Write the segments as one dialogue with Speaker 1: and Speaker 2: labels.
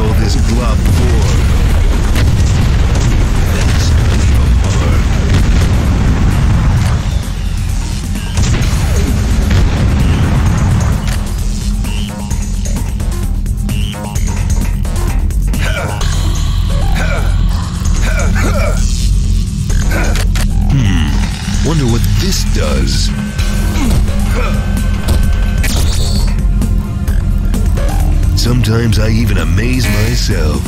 Speaker 1: handle this glove? Hmm. Wonder what this does. Sometimes I even amaze myself.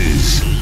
Speaker 1: Mixes.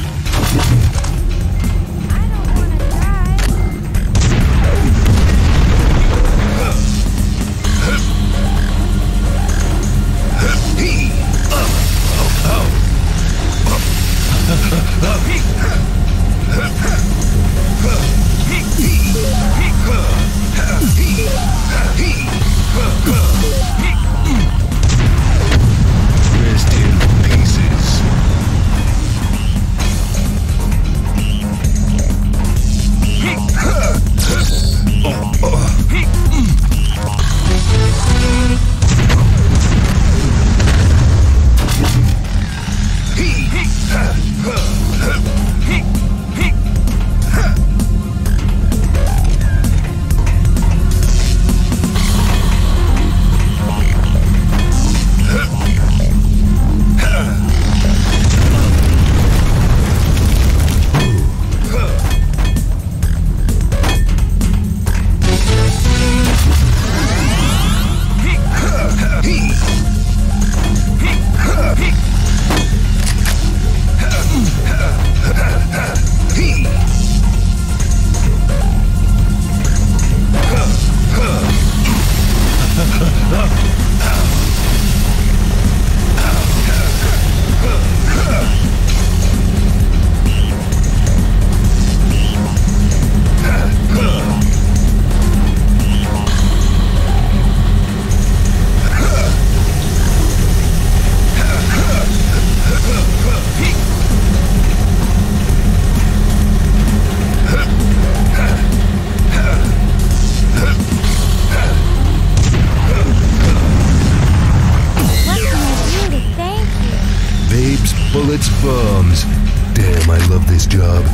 Speaker 1: Bullets, bombs. Damn, I love this job.